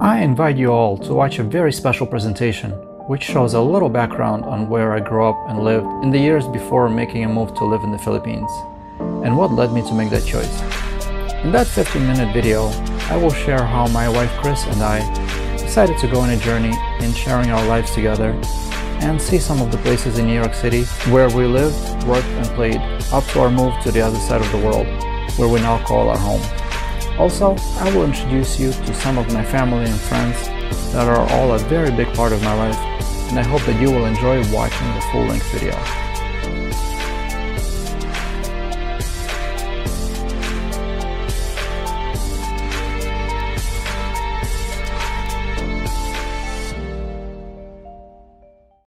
I invite you all to watch a very special presentation which shows a little background on where I grew up and lived in the years before making a move to live in the Philippines and what led me to make that choice. In that 15 minute video, I will share how my wife Khrys and I decided to go on a journey in sharing our lives together and see some of the places in New York City where we lived, worked, and played up to our move to the other side of the world, where we now call our home. Also, I will introduce you to some of my family and friends that are all a very big part of my life, and I hope that you will enjoy watching the full-length video.